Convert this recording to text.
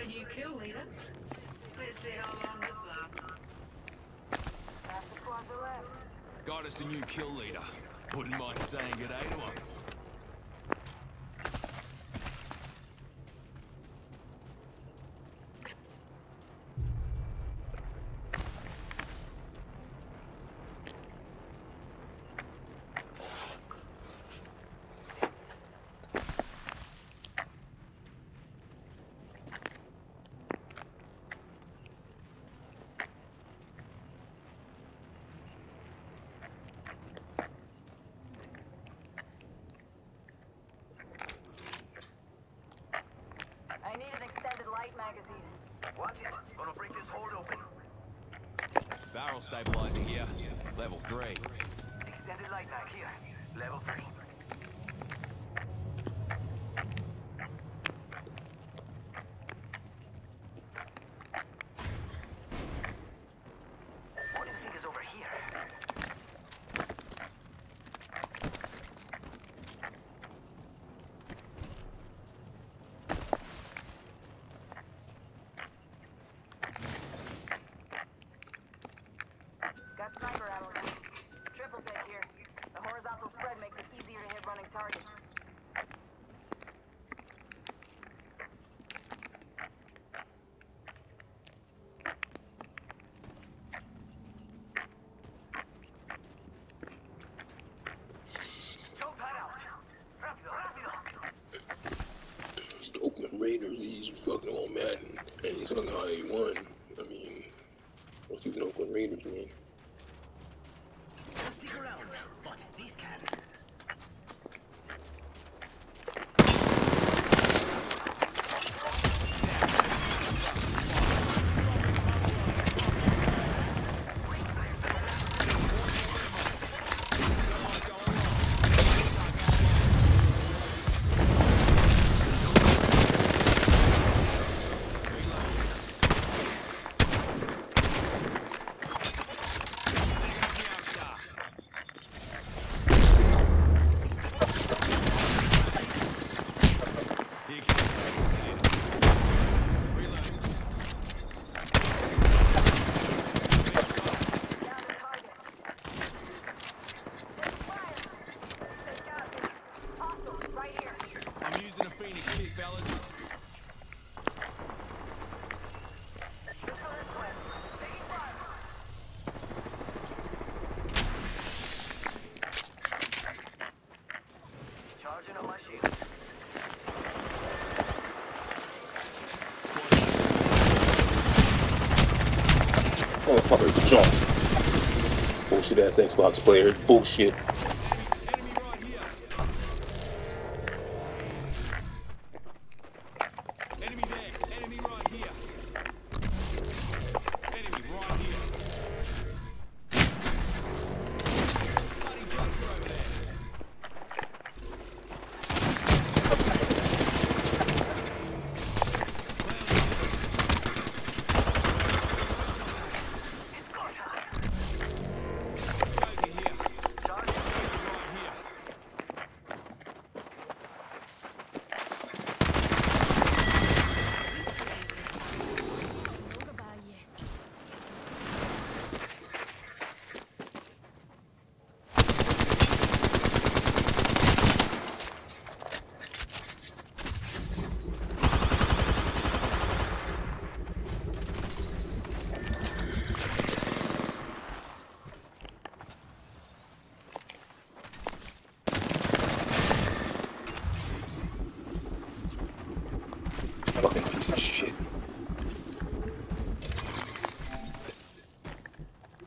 got a new kill leader. Let's see how long this lasts. The left. Got us a new kill leader. Wouldn't mind saying good day to him. Magazine. Watch it. Gonna break this hold open. Barrel stabilizer here. Level 3. Extended light mag here. Level 3. Raiders. He's fucking on Madden, and he's talking how they won. I mean, what's even Oakland Raiders mean? Charging on my shield. Motherfucker, jump. Bullshit ass Xbox player. Bullshit.